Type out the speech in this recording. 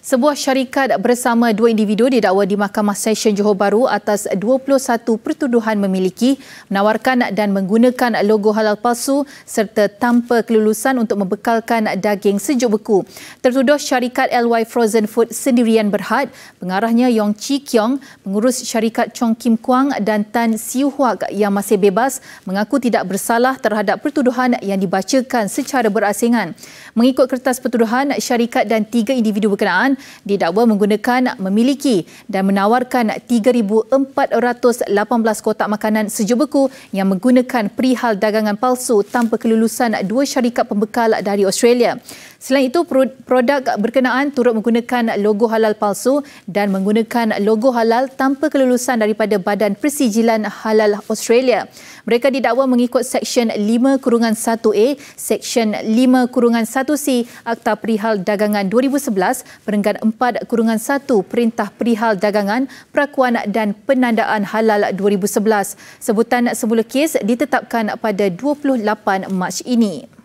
Sebuah syarikat bersama dua individu didakwa di Mahkamah Session Johor Bahru atas 21 pertuduhan memiliki, menawarkan dan menggunakan logo halal palsu serta tanpa kelulusan untuk membekalkan daging sejuk beku. Tertuduh syarikat LY Frozen Food sendirian berhad, pengarahnya Yong Chi Kiong, pengurus syarikat Chong Kim Kwang dan Tan Siu Huak yang masih bebas mengaku tidak bersalah terhadap pertuduhan yang dibacakan secara berasingan. Mengikut kertas pertuduhan, syarikat dan tiga individu berkenaan Kementerian didakwa menggunakan memiliki dan menawarkan 3,418 kotak makanan sejuk beku yang menggunakan perihal dagangan palsu tanpa kelulusan dua syarikat pembekal dari Australia. Selain itu, produk berkenaan turut menggunakan logo halal palsu dan menggunakan logo halal tanpa kelulusan daripada Badan Persijilan Halal Australia. Mereka didakwa mengikut Seksyen 5 Kurungan 1A, Seksyen 5 Kurungan 1C Akta Perihal Dagangan 2011, Perenggan 4 Kurungan 1 Perintah Perihal Dagangan, Perakuan dan Penandaan Halal 2011. Sebutan semula kes ditetapkan pada 28 Mac ini.